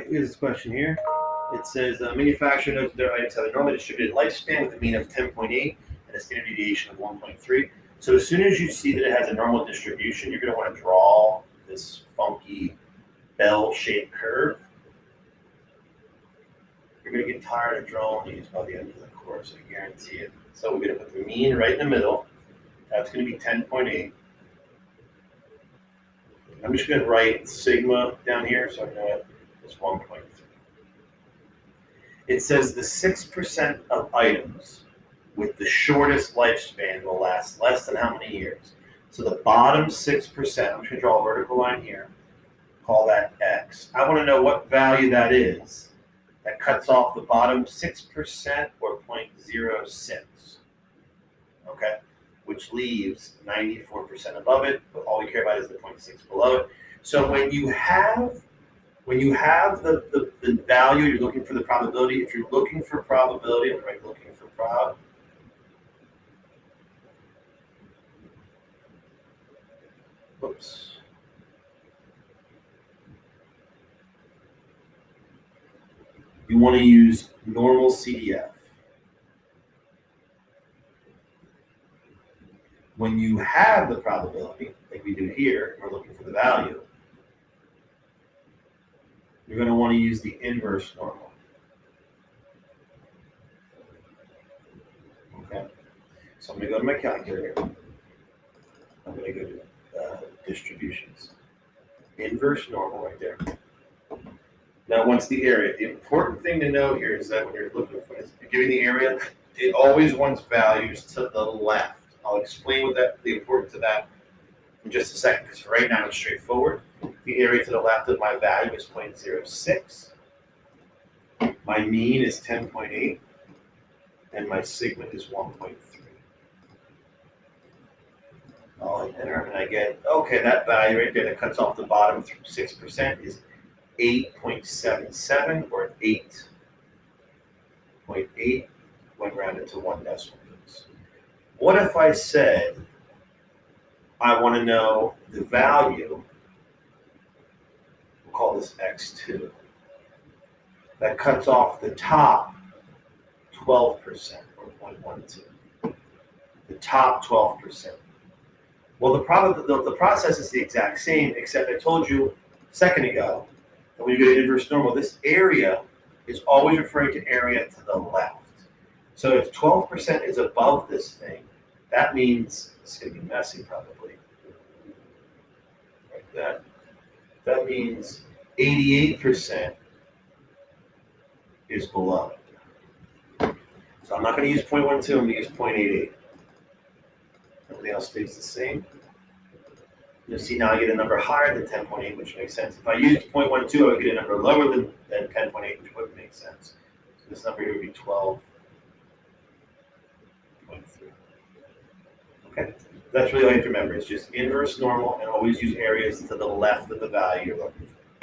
here's this question here. It says uh, manufacturer notes their items have a normally distributed lifespan with a mean of 10.8 and a standard deviation of 1.3. So as soon as you see that it has a normal distribution, you're going to want to draw this funky bell-shaped curve. You're going to get tired of drawing these by the end of the course, I guarantee it. So we're going to put the mean right in the middle. That's going to be 10.8. I'm just going to write sigma down here so I know it. It's 1.3. It says the 6% of items with the shortest lifespan will last less than how many years? So the bottom 6%, I'm just going to draw a vertical line here, call that x. I want to know what value that is that cuts off the bottom 6% or 0.06. Okay? Which leaves 94% above it, but all we care about is the 0.6 below it. So when you have when you have the, the, the value, you're looking for the probability. If you're looking for probability, I'm right looking for prob. Whoops. You want to use normal CDF. When you have the probability, like we do here, we're looking for the value, you're going to want to use the inverse normal. Okay, so I'm going to go to my calculator. I'm going to go to uh, distributions. Inverse normal right there. Now, once the area, the important thing to know here is that when you're looking for this, giving the area, it always wants values to the left. I'll explain what that the importance of that in just a second, because right now it's straightforward. The area to the left of my value is 0.06. My mean is 10.8, and my sigma is 1.3. I'll enter, and I get, okay, that value right there that cuts off the bottom 6% is 8.77 or 8.8 when rounded to one decimal place. What if I said I want to know the value, call this x2, that cuts off the top 12% or 0.12, the top 12%. Well, the, problem, the, the process is the exact same, except I told you a second ago that when you get inverse normal, this area is always referring to area to the left. So if 12% is above this thing, that means it's going to be messy probably. Like that. That means 88% is below. So I'm not going to use 0.12, I'm going to use 0.88. Everything else stays the same. You'll see now I get a number higher than 10.8, which makes sense. If I used 0.12, I would get a number lower than, than 10.8, which wouldn't make sense. So this number here would be 12.3. Okay, that's really all you have to remember. It's just inverse normal and always use areas to the left of the value you're looking for.